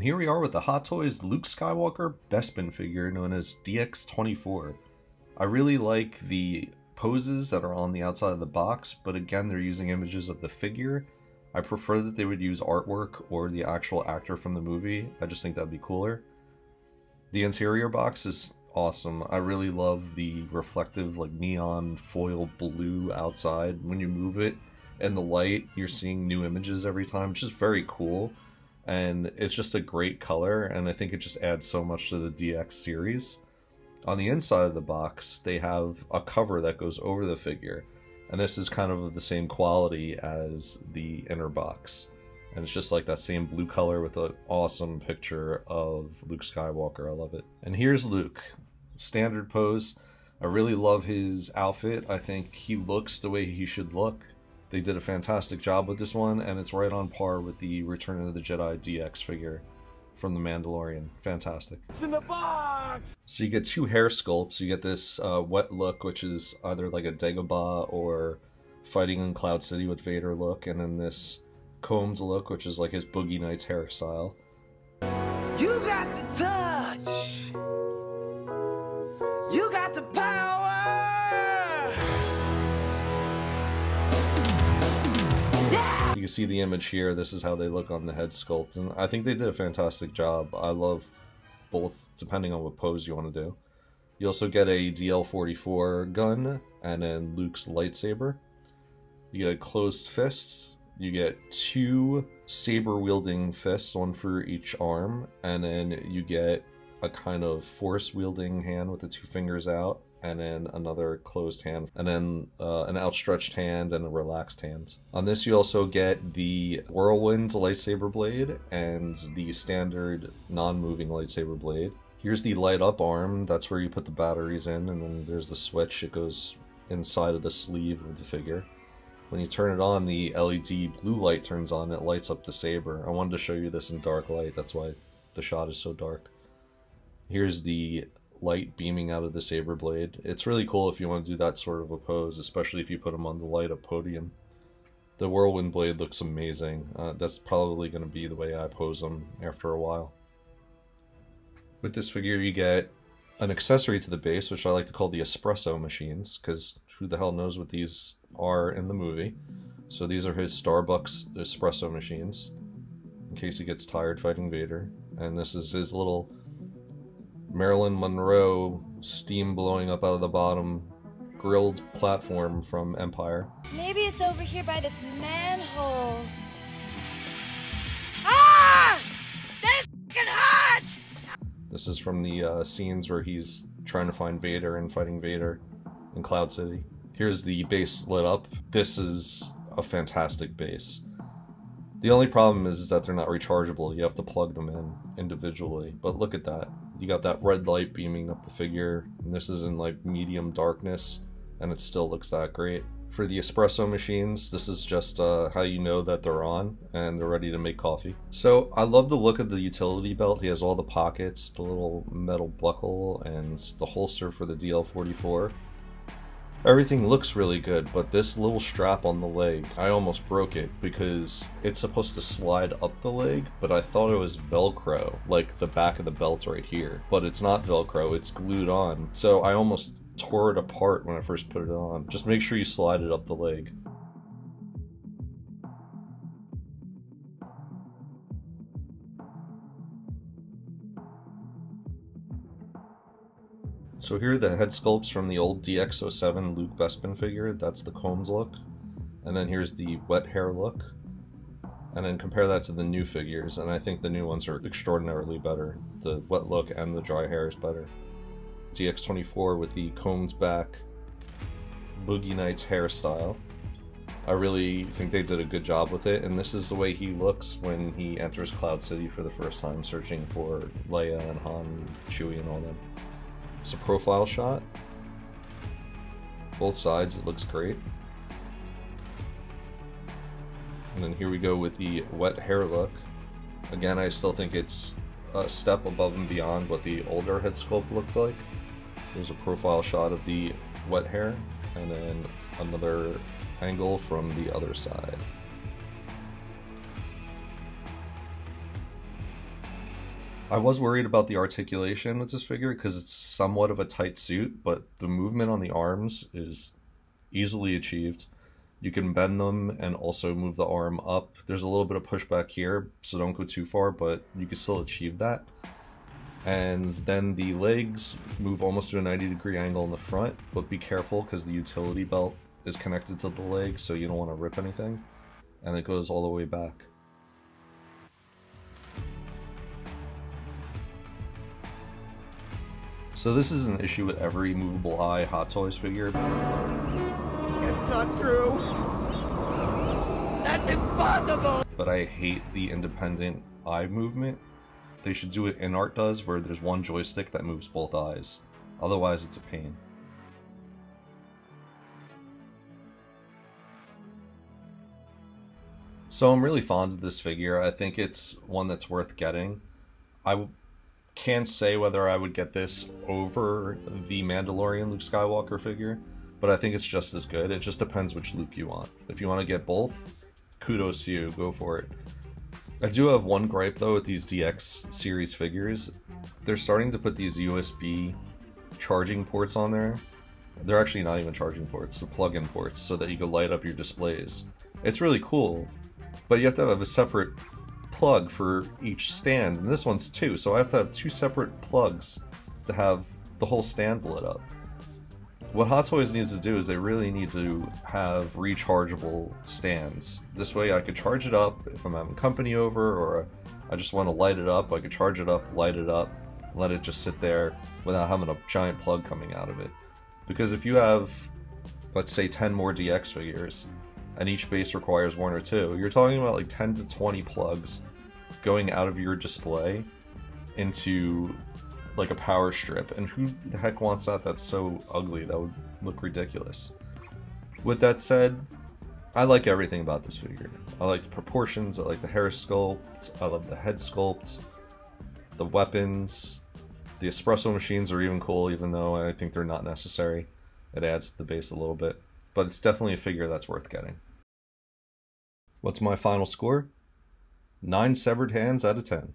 And here we are with the Hot Toys Luke Skywalker Bespin figure known as DX24. I really like the poses that are on the outside of the box, but again, they're using images of the figure. I prefer that they would use artwork or the actual actor from the movie. I just think that'd be cooler. The interior box is awesome. I really love the reflective, like neon foil blue outside. When you move it and the light, you're seeing new images every time. which is very cool and it's just a great color and I think it just adds so much to the DX series. On the inside of the box, they have a cover that goes over the figure, and this is kind of the same quality as the inner box. And it's just like that same blue color with an awesome picture of Luke Skywalker. I love it. And here's Luke. Standard pose. I really love his outfit. I think he looks the way he should look. They did a fantastic job with this one, and it's right on par with the Return of the Jedi DX figure from The Mandalorian. Fantastic. It's in the box! So you get two hair sculpts. You get this uh, wet look, which is either like a Dagobah or fighting in Cloud City with Vader look, and then this combed look, which is like his Boogie Nights hairstyle. You got the touch! You can see the image here. This is how they look on the head sculpt, and I think they did a fantastic job. I love both, depending on what pose you want to do. You also get a DL-44 gun, and then Luke's lightsaber. You get closed fists. You get two saber-wielding fists, one for each arm, and then you get a kind of force-wielding hand with the two fingers out, and then another closed hand, and then uh, an outstretched hand and a relaxed hand. On this, you also get the Whirlwind lightsaber blade and the standard non-moving lightsaber blade. Here's the light up arm, that's where you put the batteries in, and then there's the switch, it goes inside of the sleeve of the figure. When you turn it on, the LED blue light turns on, it lights up the saber. I wanted to show you this in dark light, that's why the shot is so dark. Here's the light beaming out of the saber blade. It's really cool if you want to do that sort of a pose, especially if you put them on the light up podium. The whirlwind blade looks amazing. Uh, that's probably going to be the way I pose them after a while. With this figure you get an accessory to the base, which I like to call the espresso machines, because who the hell knows what these are in the movie. So these are his Starbucks espresso machines, in case he gets tired fighting Vader. And this is his little Marilyn Monroe steam blowing up out of the bottom grilled platform from Empire. Maybe it's over here by this manhole. Ah! That is hot! This is from the uh, scenes where he's trying to find Vader and fighting Vader in Cloud City. Here's the base lit up. This is a fantastic base. The only problem is, is that they're not rechargeable. You have to plug them in individually. But look at that. You got that red light beaming up the figure. And this is in like medium darkness. And it still looks that great. For the espresso machines, this is just uh, how you know that they're on and they're ready to make coffee. So I love the look of the utility belt. He has all the pockets, the little metal buckle, and the holster for the DL44. Everything looks really good, but this little strap on the leg, I almost broke it because it's supposed to slide up the leg, but I thought it was Velcro, like the back of the belt right here. But it's not Velcro, it's glued on. So I almost tore it apart when I first put it on. Just make sure you slide it up the leg. So here are the head sculpts from the old DX07 Luke Bespin figure. That's the combed look. And then here's the wet hair look. And then compare that to the new figures, and I think the new ones are extraordinarily better. The wet look and the dry hair is better. DX24 with the combed back Boogie Nights hairstyle. I really think they did a good job with it, and this is the way he looks when he enters Cloud City for the first time, searching for Leia and Han, Chewie, and all them. It's a profile shot. Both sides, it looks great. And then here we go with the wet hair look. Again, I still think it's a step above and beyond what the older head sculpt looked like. There's a profile shot of the wet hair, and then another angle from the other side. I was worried about the articulation with this figure because it's somewhat of a tight suit, but the movement on the arms is easily achieved. You can bend them and also move the arm up. There's a little bit of pushback here, so don't go too far, but you can still achieve that. And then the legs move almost to a 90 degree angle in the front, but be careful because the utility belt is connected to the leg, so you don't want to rip anything. And it goes all the way back. So this is an issue with every movable eye Hot Toys figure. It's not true. That's impossible. but I hate the independent eye movement. They should do it Inart does, where there's one joystick that moves both eyes. Otherwise, it's a pain. So I'm really fond of this figure. I think it's one that's worth getting. I can't say whether I would get this over the Mandalorian Luke Skywalker figure, but I think it's just as good. It just depends which Luke you want. If you want to get both, kudos to you, go for it. I do have one gripe though with these DX series figures. They're starting to put these USB charging ports on there. They're actually not even charging ports, they're plug-in ports so that you can light up your displays. It's really cool, but you have to have a separate plug for each stand, and this one's two, so I have to have two separate plugs to have the whole stand lit up. What Hot Toys needs to do is they really need to have rechargeable stands. This way I could charge it up if I'm having company over or I just want to light it up, I could charge it up, light it up, let it just sit there without having a giant plug coming out of it. Because if you have, let's say, 10 more DX figures, and each base requires one or two, you're talking about like 10 to 20 plugs going out of your display into like a power strip. And who the heck wants that? That's so ugly. That would look ridiculous. With that said, I like everything about this figure. I like the proportions, I like the hair sculpt, I love the head sculpts, the weapons, the espresso machines are even cool, even though I think they're not necessary. It adds to the base a little bit. But it's definitely a figure that's worth getting. What's my final score? Nine severed hands out of ten.